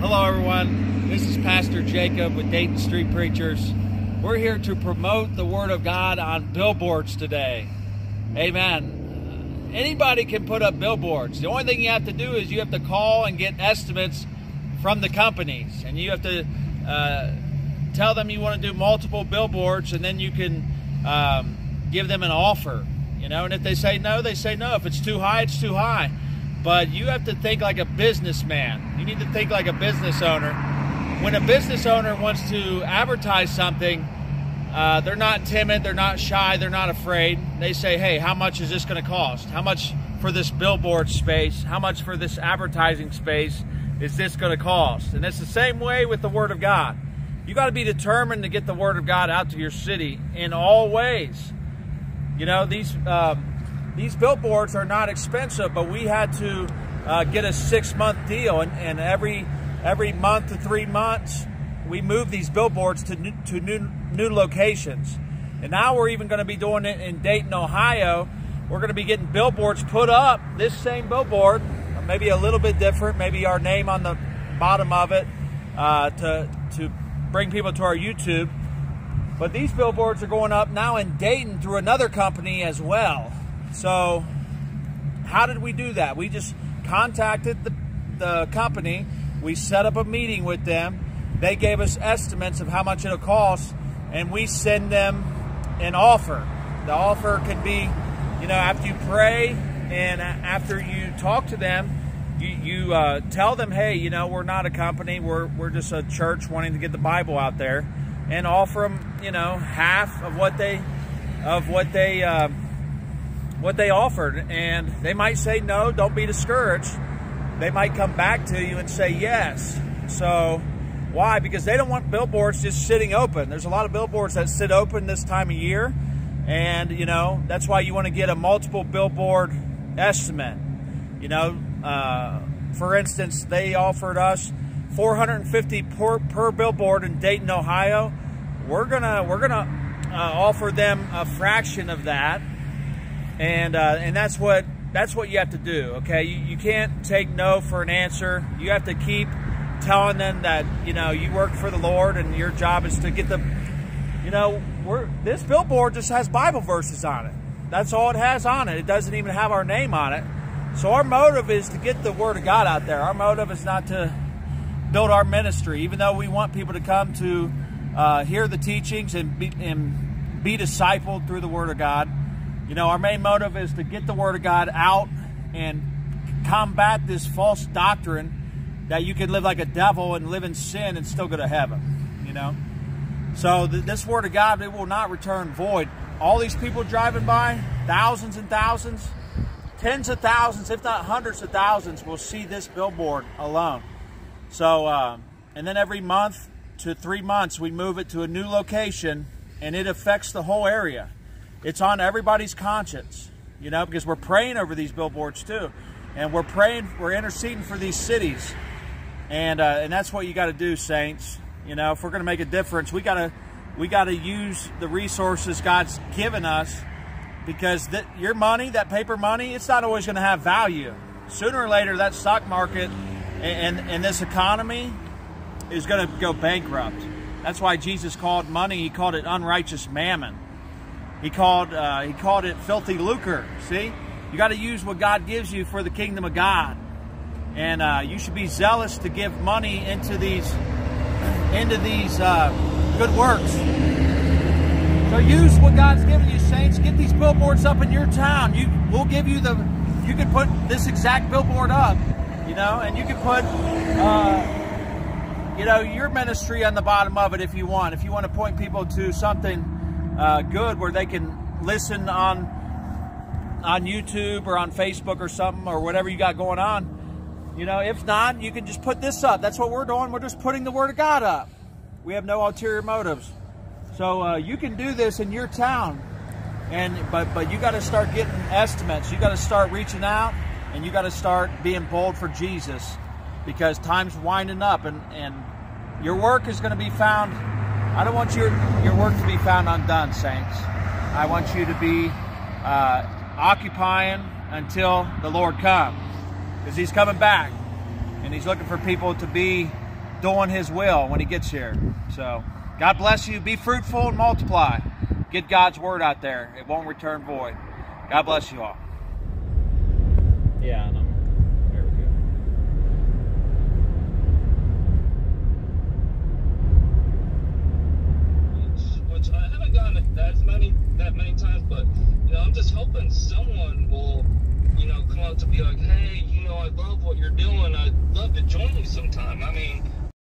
Hello, everyone. This is Pastor Jacob with Dayton Street Preachers. We're here to promote the Word of God on billboards today. Amen. Anybody can put up billboards. The only thing you have to do is you have to call and get estimates from the companies, and you have to uh, tell them you want to do multiple billboards, and then you can um, give them an offer. You know, and if they say no, they say no. If it's too high, it's too high. But you have to think like a businessman. You need to think like a business owner. When a business owner wants to advertise something, uh, they're not timid, they're not shy, they're not afraid. They say, hey, how much is this going to cost? How much for this billboard space? How much for this advertising space is this going to cost? And it's the same way with the Word of God. You got to be determined to get the Word of God out to your city in all ways. You know, these. Um, these billboards are not expensive, but we had to uh, get a six month deal, and, and, every every month to three months, we move these billboards to new, to new new locations. And now we're even going to be doing it in Dayton, Ohio. We're going to be getting billboards put up. This same billboard, maybe a little bit different, maybe our name on the bottom of it uh, to to bring people to our YouTube. But these billboards are going up now in Dayton through another company as well. So, how did we do that? We just contacted the, the company, we set up a meeting with them, they gave us estimates of how much it'll cost, and we send them an offer. The offer could be, you know, after you pray and after you talk to them, you, you uh, tell them, hey, you know, we're not a company, we're, we're just a church wanting to get the Bible out there, and offer them, you know, half of what they, of what they, uh, what they offered. And they might say no, don't be discouraged. They might come back to you and say yes. So, why? Because they don't want billboards just sitting open. There's a lot of billboards that sit open this time of year. And, you know, that's why you want to get a multiple billboard estimate. You know, uh, for instance, they offered us 450 per, per billboard in Dayton, Ohio. We're gonna we're gonna uh, offer them a fraction of that and uh, and that's what that's what you have to do. Okay, you, you can't take no for an answer. You have to keep telling them that you know you work for the Lord and your job is to get the you know we're this billboard just has Bible verses on it. That's all it has on it. It doesn't even have our name on it. So our motive is to get the word of God out there. Our motive is not to build our ministry, even though we want people to come to uh, hear the teachings and be, and be discipled through the word of God. You know, our main motive is to get the Word of God out and combat this false doctrine that you can live like a devil and live in sin and still go to heaven. You know? So th this Word of God, it will not return void. All these people driving by, thousands and thousands, tens of thousands, if not hundreds of thousands, will see this billboard alone. So, uh, and then every month to three months, we move it to a new location and it affects the whole area it's on everybody's conscience, you know, because we're praying over these billboards too. And we're praying, we're interceding for these cities. And, uh, and that's what you got to do, saints. You know, if we're going to make a difference, we got to we got to use the resources God's given us because that your money, that paper money, it's not always going to have value. Sooner or later, that stock market and, and, and this economy is going to go bankrupt. That's why Jesus called money, he called it unrighteous mammon. He called uh, he called it filthy lucre. See, you got to use what God gives you for the kingdom of God, and uh, you should be zealous to give money into these into these uh, good works. So use what God's given you, saints. Get these billboards up in your town. You we'll give you the you can put this exact billboard up, you know, and you can put. Uh, you know, your ministry on the bottom of it if you want. If you want to point people to something uh, good where they can listen on on YouTube or on Facebook or something or whatever you got going on. You know, if not, you can just put this up. That's what we're doing. We're just putting the Word of God up. We have no ulterior motives. So uh, you can do this in your town, and but but you got to start getting estimates. You got to start reaching out, and you got to start being bold for Jesus, because time's winding up, and and your work is going to be found I don't want your, your work to be found undone, saints. I want you to be uh, occupying until the Lord comes. Because he's coming back. And he's looking for people to be doing His will when He gets here. So, God bless you. Be fruitful and multiply. Get God's word out there. It won't return void. God bless you all. Yeah, and I'm there we go. which I haven't gotten it that many that many times, but you know, I'm hoping someone will, you know, come up to be like, hey, you know, I love what you're doing. I'd love to join you sometime. I mean,